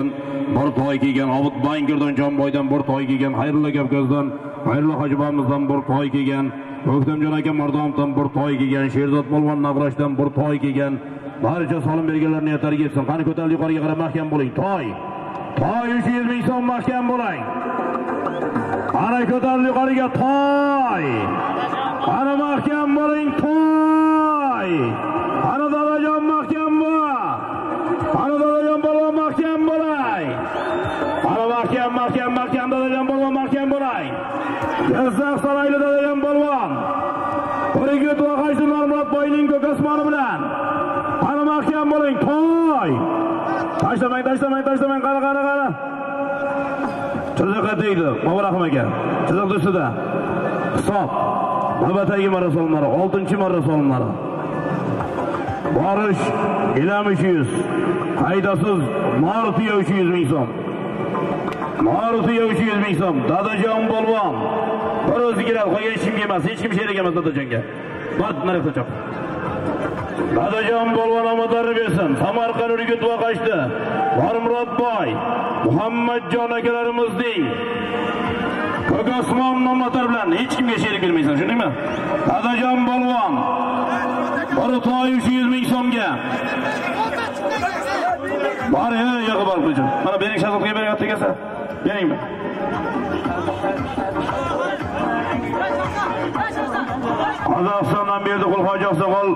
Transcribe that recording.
bir toy kelgan obid bankirdan jonboydan bir toy kelgan xayrulla kavkazdan xayrulla hojibamizdan bir toy kelgan o'ktamjon aka mardomovdan bir toy kelgan sherzod polvon navrashdan bir toy kelgan barcha solim berganlar niyatlari yetsin qani ko'tarilib yuqoriga qarab mahkam bo'ling. Toy toy uch yuz ming so'm mahkam bo'ling. Qani ko'tarilib yuqoriga toy. Qani mahkam bo'ling toy qani dadajon mahkam bo'l qani dadajon polvon mahkam bo'lay qani mahkam mahkam mahkam dadajon polvon mahkam bo'lay. Jizzax saroyli dadajon polvon Urgut va G'ashti Normurod ko'k osmoni bilan? Qani mahkam bo'ling toy! Tashlamang tashlamang tashlamang qara qara qara chiziqqa tegdi mobarahim aka. Chiziq ustida. Hisob. Navbatdagi marra solinmari oltinchi marra solinmari borish ilam uch yuz. Haydasiz martiya uch yuz ming so'm. Martiya uch ming so'm dadajon polvon bir o'zi keladi qolgan hech kimga emas hech kim sherik emas dadajonga. Bor naryoqda chop dadajon polvon omadlarini bersin. Samarqand urgut va g'ashti bormurodboy muhammadjon akalarimizning ko'k osmon nomlatar bilan hech kimga sherik bermaysan shundaymi? dadajon polvon bir toy uch yuz ming so'mga bor yo'q bor qo'ychim mana bering shazodga beryapti kelsa bering qozog'istondan berdi qulhoji oqsoqol